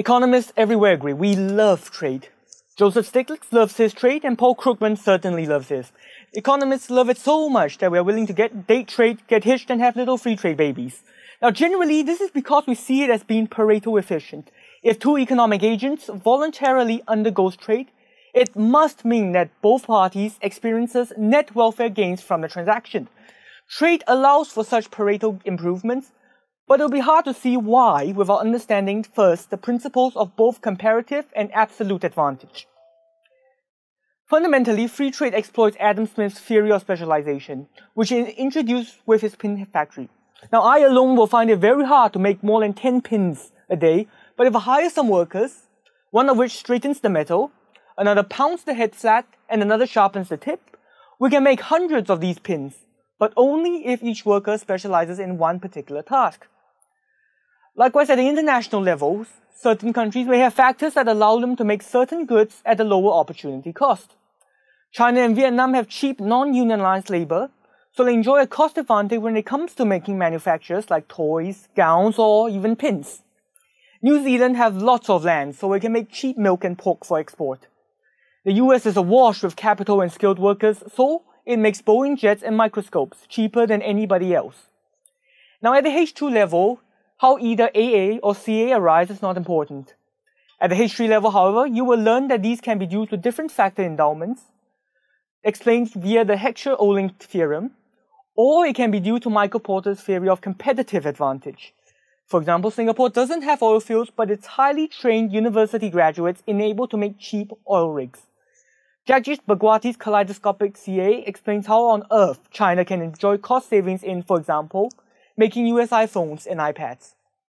Economists everywhere agree we love trade. Joseph Stiglitz loves his trade, and Paul Krugman certainly loves his. Economists love it so much that we are willing to get date trade, get hitched, and have little free trade babies. Now, generally, this is because we see it as being Pareto efficient. If two economic agents voluntarily undergoes trade, it must mean that both parties experiences net welfare gains from the transaction. Trade allows for such Pareto improvements, but it will be hard to see why without understanding first the principles of both comparative and absolute advantage. Fundamentally, free trade exploits Adam Smith's theory of specialization, which is introduced with his pin factory. Now, I alone will find it very hard to make more than 10 pins a day, but if I hire some workers, one of which straightens the metal, another pounds the head flat, and another sharpens the tip, we can make hundreds of these pins, but only if each worker specializes in one particular task. Likewise, at the international levels, certain countries may have factors that allow them to make certain goods at a lower opportunity cost. China and Vietnam have cheap non-unionized labor, so they enjoy a cost advantage when it comes to making manufactures like toys, gowns, or even pins. New Zealand have lots of land, so it can make cheap milk and pork for export. The US is awash with capital and skilled workers, so it makes Boeing jets and microscopes cheaper than anybody else. Now at the H2 level, how either AA or CA arise is not important. At the H3 level, however, you will learn that these can be due to different factor endowments, explained via the Heckscher-Ohlin theorem, or it can be due to Michael Porter's theory of competitive advantage. For example, Singapore doesn't have oil fields, but its highly trained university graduates enable to make cheap oil rigs. Jagdish Bhagwati's kaleidoscopic CA explains how on earth China can enjoy cost savings in, for example, making US iPhones and iPads.